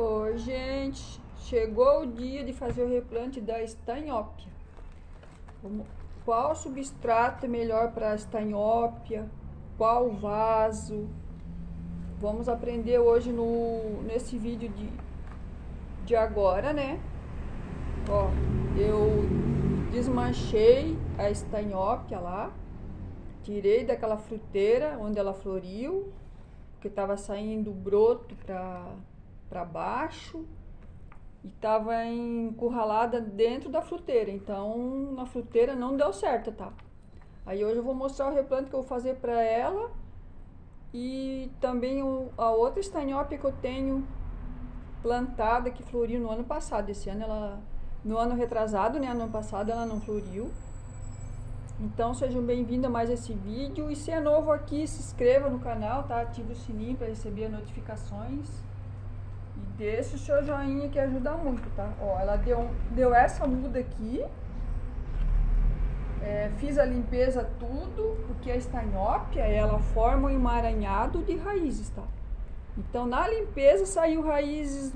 Oi, gente. Chegou o dia de fazer o replante da estanhópia. Qual substrato é melhor para a estanhópia? Qual vaso? Vamos aprender hoje no, nesse vídeo de, de agora, né? Ó, eu desmanchei a estanhópia lá. Tirei daquela fruteira onde ela floriu, porque estava saindo broto para para baixo e estava encurralada dentro da fruteira. Então, na fruteira não deu certo, tá? Aí hoje eu vou mostrar o replante que eu vou fazer para ela e também o, a outra estanhópia que eu tenho plantada que floriu no ano passado. Esse ano ela no ano retrasado, né, ano passado ela não floriu. Então sejam bem-vindos a mais esse vídeo e se é novo aqui, se inscreva no canal, tá? Ative o sininho para receber notificações. E deixe o seu joinha que ajuda muito, tá? Ó, ela deu, deu essa muda aqui. É, fiz a limpeza tudo, porque a estanhópia, ela forma um emaranhado de raízes, tá? Então, na limpeza saiu raízes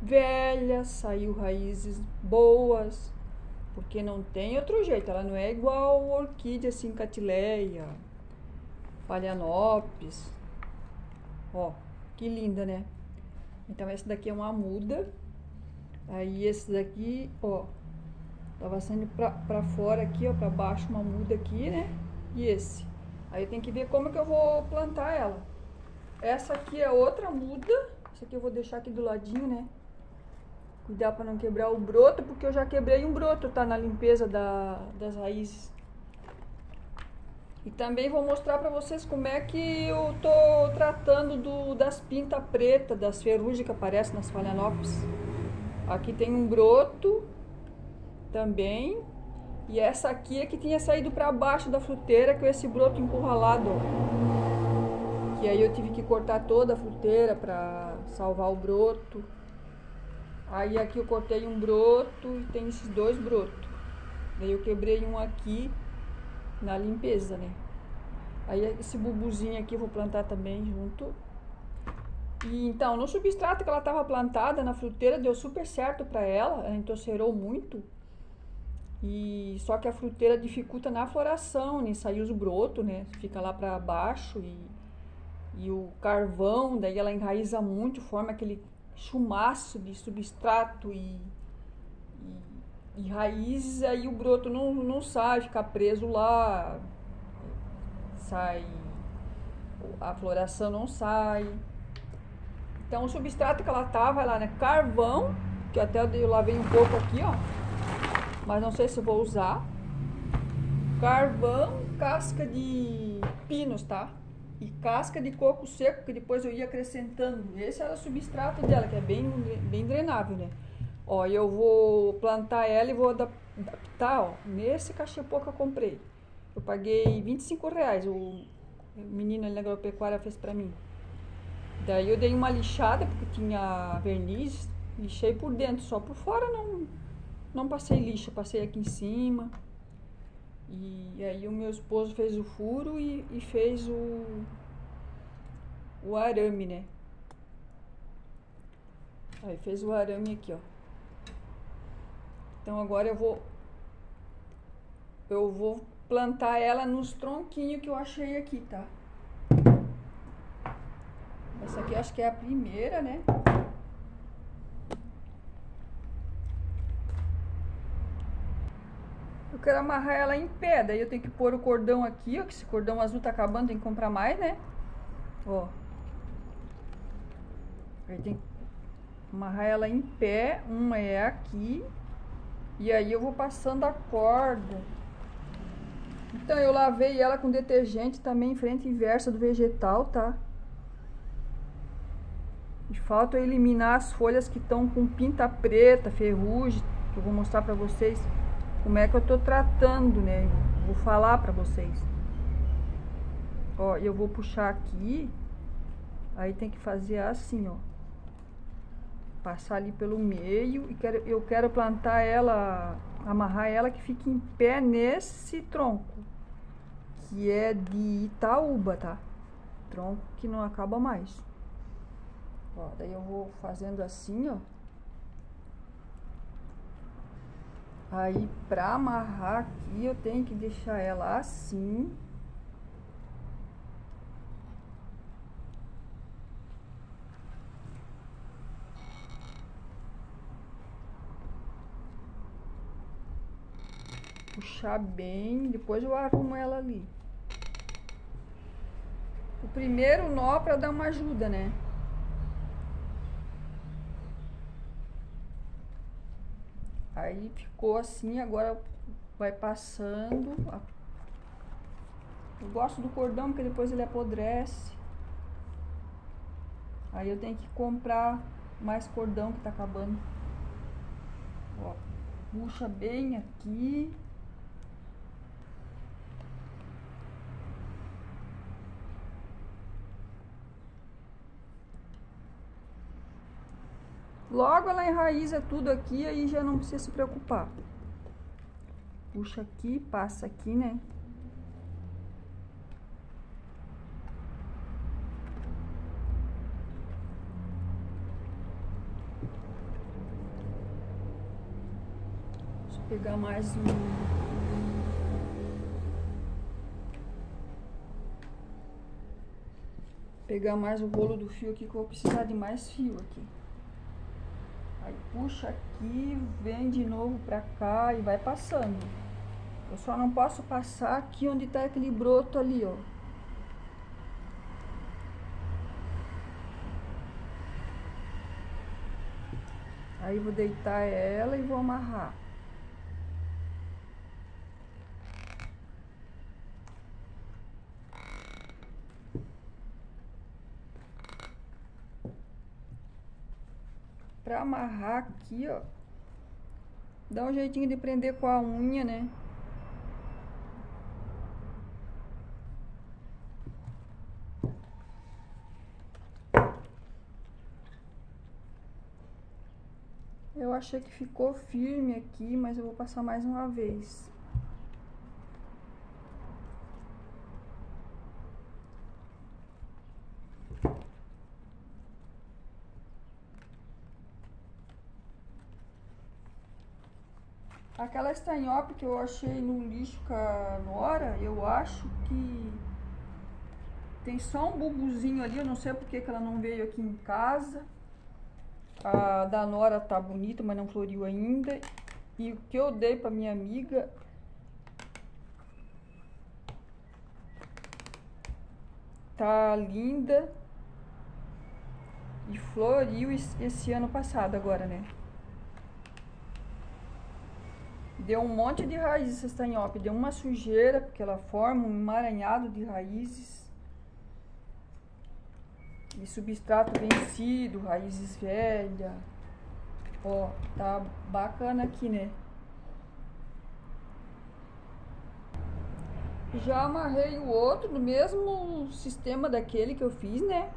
velhas, saiu raízes boas, porque não tem outro jeito, ela não é igual orquídea assim, catileia, phalaenopsis. Ó, que linda, né? Então essa daqui é uma muda. Aí esse daqui, ó, tava saindo pra, pra fora aqui, ó, pra baixo uma muda aqui, né? E esse. Aí tem que ver como que eu vou plantar ela. Essa aqui é outra muda. Essa aqui eu vou deixar aqui do ladinho, né? Cuidar para não quebrar o broto, porque eu já quebrei um broto, tá? Na limpeza da, das raízes. E também vou mostrar para vocês como é que eu tô tratando do, das pintas pretas, das ferrugens que aparecem nas phalaenopsis. Aqui tem um broto também. E essa aqui é que tinha saído para baixo da fruteira com esse broto encurralado. Que aí eu tive que cortar toda a fruteira para salvar o broto. Aí aqui eu cortei um broto e tem esses dois brotos. Daí eu quebrei um aqui na limpeza, né? Aí esse bubuzinho aqui eu vou plantar também junto. E então, no substrato que ela estava plantada na fruteira, deu super certo para ela, ela entocerou muito. E só que a fruteira dificulta na floração, nem né? saiu os brotos, né? Fica lá para baixo e, e o carvão, daí ela enraiza muito, forma aquele chumaço de substrato e, e, e raízes, aí o broto não, não sai, fica preso lá, sai, a floração não sai. Então o substrato que ela tava lá, né, carvão, que até eu lavei um pouco aqui, ó, mas não sei se vou usar. Carvão, casca de pinos, tá? e casca de coco seco, que depois eu ia acrescentando. Esse era o substrato dela, que é bem, bem drenável, né? Ó, eu vou plantar ela e vou adaptar, ó, nesse cachepô que eu comprei. Eu paguei 25 reais, o menino ali na agropecuária fez pra mim. Daí eu dei uma lixada, porque tinha verniz, lixei por dentro, só por fora não, não passei lixa, passei aqui em cima. E aí o meu esposo fez o furo e, e fez o, o arame, né? Aí fez o arame aqui, ó. Então agora eu vou eu vou plantar ela nos tronquinhos que eu achei aqui, tá? Essa aqui acho que é a primeira, né? quero amarrar ela em pé, daí eu tenho que pôr o cordão aqui, ó, que esse cordão azul tá acabando, tem que comprar mais, né? Ó. Aí tem que amarrar ela em pé, uma é aqui, e aí eu vou passando a corda. Então eu lavei ela com detergente também em frente inversa do vegetal, tá? E falta eu eliminar as folhas que estão com pinta preta, ferrugem, que eu vou mostrar pra vocês como é que eu tô tratando, né? Vou falar pra vocês. Ó, eu vou puxar aqui, aí tem que fazer assim, ó. Passar ali pelo meio e quero, eu quero plantar ela, amarrar ela que fique em pé nesse tronco. Que é de Itaúba, tá? Tronco que não acaba mais. Ó, daí eu vou fazendo assim, ó. Aí, pra amarrar aqui, eu tenho que deixar ela assim. Puxar bem, depois eu arrumo ela ali. O primeiro nó para dar uma ajuda, né? Aí ficou assim, agora vai passando. Eu gosto do cordão porque depois ele apodrece. Aí eu tenho que comprar mais cordão que tá acabando. Ó, puxa bem aqui. Logo ela enraiza tudo aqui, aí já não precisa se preocupar. Puxa aqui, passa aqui, né? Deixa eu pegar mais um... Pegar mais o rolo do fio aqui, que eu vou precisar de mais fio aqui. Puxa aqui, vem de novo pra cá e vai passando. Eu só não posso passar aqui onde tá aquele broto ali, ó. Aí vou deitar ela e vou amarrar. Pra amarrar aqui, ó. Dá um jeitinho de prender com a unha, né? Eu achei que ficou firme aqui, mas eu vou passar mais uma vez. Aquela estanhope que eu achei no lixo com a Nora, eu acho que tem só um bubuzinho ali, eu não sei porque que ela não veio aqui em casa. A da Nora tá bonita, mas não floriu ainda. E o que eu dei pra minha amiga tá linda e floriu esse ano passado agora, né? Deu um monte de raízes essa deu uma sujeira, porque ela forma um emaranhado de raízes. E substrato vencido, raízes velhas. Ó, tá bacana aqui, né? Já amarrei o outro no mesmo sistema daquele que eu fiz, né?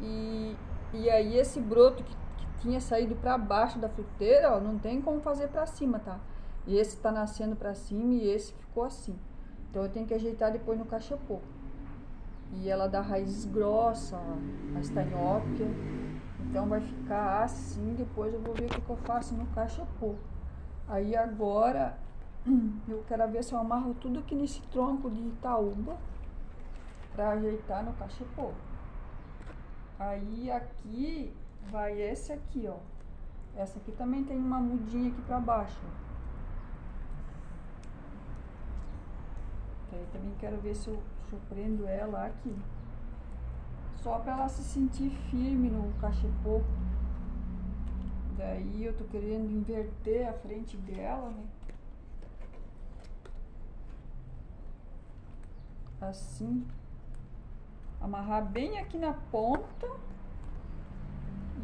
E, e aí esse broto que, que tinha saído para baixo da fruteira, ó, não tem como fazer para cima, tá? E esse tá nascendo para cima e esse ficou assim. Então eu tenho que ajeitar depois no cachepô. E ela dá raízes grossas, a estanhópia. Então vai ficar assim, depois eu vou ver o que, que eu faço no cachepô. Aí agora eu quero ver se eu amarro tudo aqui nesse tronco de Itaúba para ajeitar no cachepô. Aí aqui vai esse aqui, ó. Essa aqui também tem uma mudinha aqui para baixo, ó. Aí também quero ver se eu, se eu prendo ela aqui. Só para ela se sentir firme no cachepô. Daí eu tô querendo inverter a frente dela, né? Assim. Amarrar bem aqui na ponta.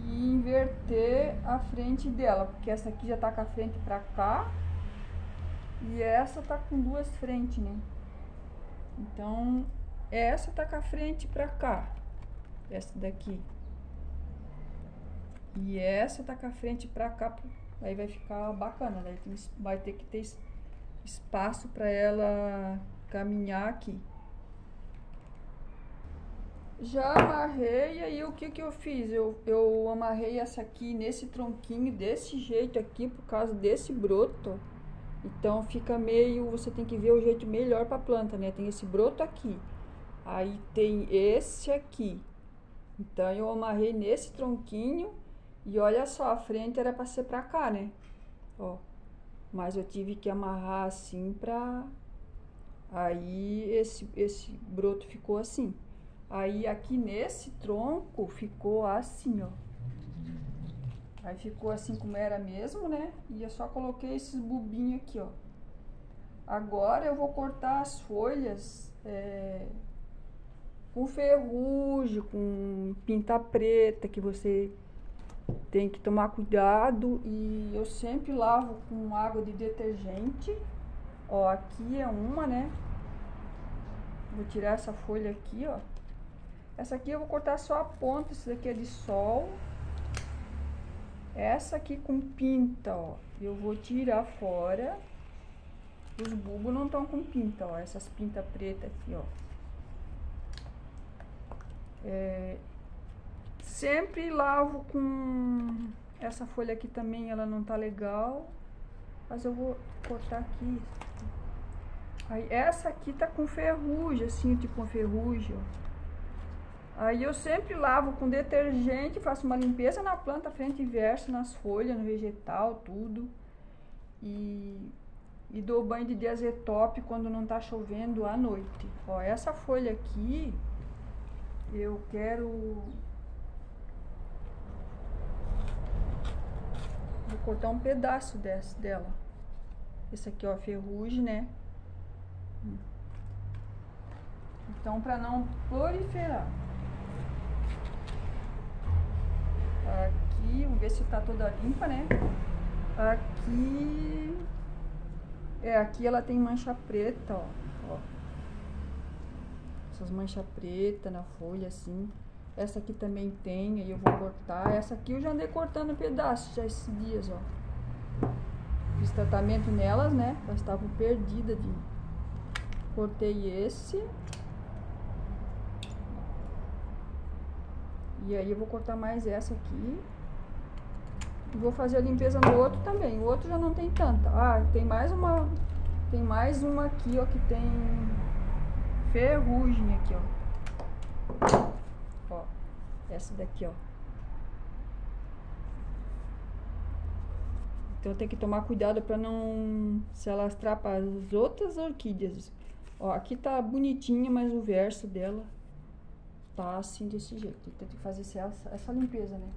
E inverter a frente dela. Porque essa aqui já tá com a frente pra cá. E essa tá com duas frentes, né? Então, essa tá com a frente pra cá. Essa daqui. E essa tá com a frente pra cá. Aí vai ficar bacana, né? Vai ter que ter espaço pra ela caminhar aqui. Já amarrei, aí o que que eu fiz? Eu, eu amarrei essa aqui nesse tronquinho desse jeito aqui, por causa desse broto. Então fica meio, você tem que ver o jeito melhor para a planta, né? Tem esse broto aqui. Aí tem esse aqui. Então eu amarrei nesse tronquinho e olha só, a frente era para ser para cá, né? Ó. Mas eu tive que amarrar assim pra aí esse esse broto ficou assim. Aí aqui nesse tronco ficou assim, ó. Aí ficou assim como era mesmo, né? E eu só coloquei esses bubinhos aqui, ó. Agora eu vou cortar as folhas é, com ferrugem, com pinta preta, que você tem que tomar cuidado. E eu sempre lavo com água de detergente. Ó, aqui é uma, né? Vou tirar essa folha aqui, ó. Essa aqui eu vou cortar só a ponta, esse daqui é de sol. Essa aqui com pinta, ó, eu vou tirar fora. Os bulbos não estão com pinta, ó, essas pintas pretas aqui, ó. É, sempre lavo com essa folha aqui também, ela não tá legal. Mas eu vou cortar aqui. Aí, essa aqui tá com ferrugem, assim, tipo uma ferrugem, ó. Aí eu sempre lavo com detergente, faço uma limpeza na planta, frente e verso, nas folhas, no vegetal, tudo. E, e dou banho de diazetop quando não tá chovendo à noite. Ó, essa folha aqui, eu quero... Vou cortar um pedaço dessa, dela. Esse aqui, ó, ferrugem, né? Então, para não proliferar. Se tá toda limpa, né? Aqui... É, aqui ela tem mancha preta, ó. ó. Essas manchas pretas na folha, assim. Essa aqui também tem, aí eu vou cortar. Essa aqui eu já andei cortando pedaços já esses dias, ó. Fiz tratamento nelas, né? Elas estavam perdidas de... Cortei esse. E aí eu vou cortar mais essa aqui. Vou fazer a limpeza no outro também. O outro já não tem tanta. Ah, tem mais uma... Tem mais uma aqui, ó, que tem ferrugem aqui, ó. Ó, essa daqui, ó. Então tem que tomar cuidado para não se alastrar para as outras orquídeas. Ó, aqui tá bonitinha, mas o verso dela tá assim desse jeito. Tem que fazer essa, essa limpeza, né?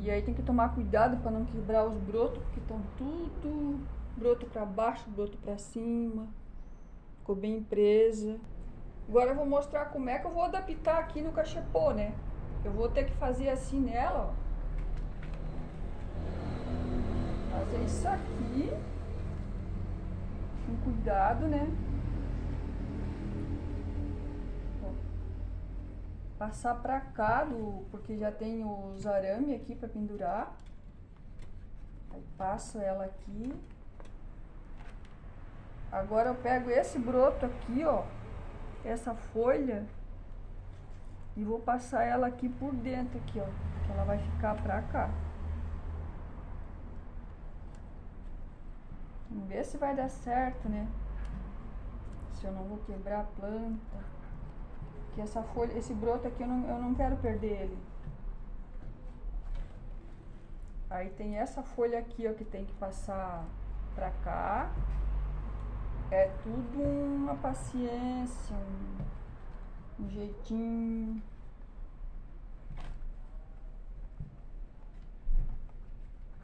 E aí tem que tomar cuidado para não quebrar os brotos, porque estão tudo broto para baixo, broto para cima. Ficou bem presa. Agora eu vou mostrar como é que eu vou adaptar aqui no cachepô, né? Eu vou ter que fazer assim nela, ó. Fazer isso aqui. Com cuidado, né? Passar pra cá, do, porque já tem os arame aqui pra pendurar. Aí passo ela aqui. Agora eu pego esse broto aqui, ó, essa folha, e vou passar ela aqui por dentro aqui, ó, que ela vai ficar pra cá. Vamos ver se vai dar certo, né? Se eu não vou quebrar a planta. Que essa folha, esse broto aqui eu não, eu não quero perder ele. Aí tem essa folha aqui, ó, que tem que passar pra cá. É tudo uma paciência, um, um jeitinho.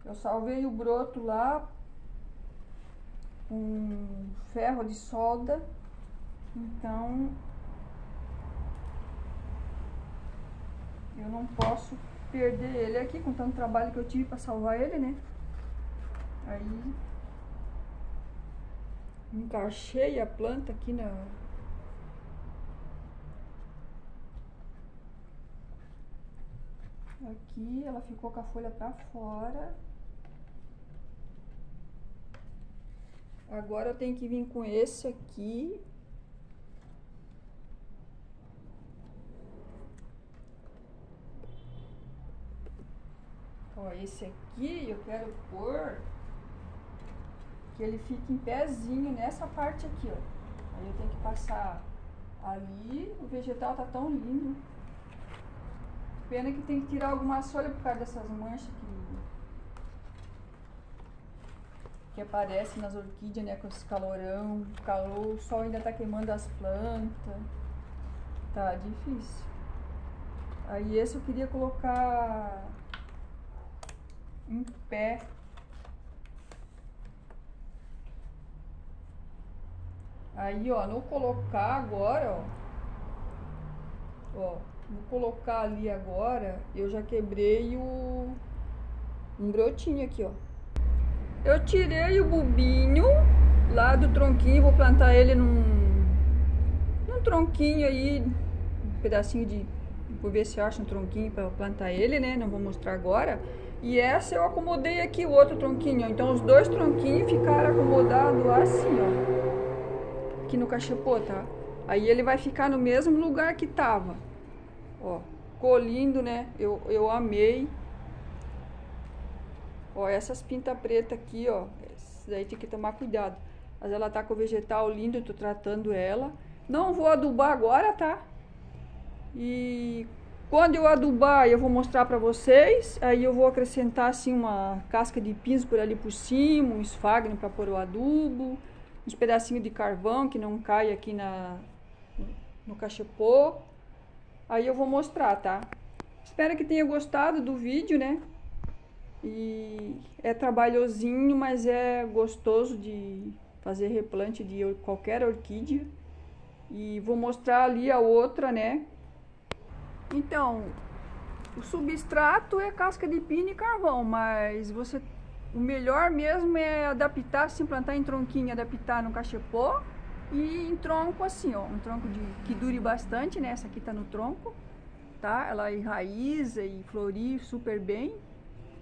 Eu salvei o broto lá com ferro de solda. Então, Eu não posso perder ele aqui, com tanto trabalho que eu tive para salvar ele, né? Aí encaixei a planta aqui na aqui, ela ficou com a folha para fora. Agora eu tenho que vir com esse aqui Ó, esse aqui eu quero pôr que ele fique em pezinho nessa parte aqui, ó. Aí eu tenho que passar ali, o vegetal tá tão lindo. Pena que tem que tirar algumas folhas por causa dessas manchas que, que aparecem nas orquídeas, né? Com esse calorão, calor, o sol ainda tá queimando as plantas. Tá difícil. Aí esse eu queria colocar em pé. Aí, ó, no colocar agora, ó, ó, no colocar ali agora, eu já quebrei o um brotinho aqui, ó. Eu tirei o bulbinho lá do tronquinho, vou plantar ele num, num tronquinho aí, um pedacinho de, vou ver se acha um tronquinho para plantar ele, né? Não vou mostrar agora. E essa eu acomodei aqui o outro tronquinho. Então os dois tronquinhos ficaram acomodados assim, ó. Aqui no cachepô, tá? Aí ele vai ficar no mesmo lugar que tava. Ó, ficou lindo, né? Eu, eu amei. Ó, essas pintas pretas aqui, ó. Essas daí tem que tomar cuidado. Mas ela tá com o vegetal lindo, eu tô tratando ela. Não vou adubar agora, tá? E quando eu adubar, eu vou mostrar para vocês. Aí eu vou acrescentar assim uma casca de pins por ali por cima, um esfagno para pôr o adubo, uns pedacinhos de carvão que não cai aqui na no cachepô. Aí eu vou mostrar, tá? Espero que tenha gostado do vídeo, né? E é trabalhosinho, mas é gostoso de fazer replante de qualquer orquídea. E vou mostrar ali a outra, né? Então, o substrato é casca de pino e carvão, mas você o melhor mesmo é adaptar, se implantar em tronquinho, adaptar no cachepô e em tronco assim, ó, um tronco de, que dure bastante, né? Essa aqui tá no tronco, tá? Ela enraiza e florir super bem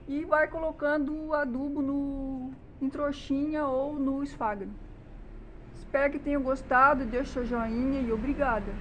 e vai colocando adubo no, em trouxinha ou no esfagno. Espero que tenham gostado, deixe seu joinha e obrigada!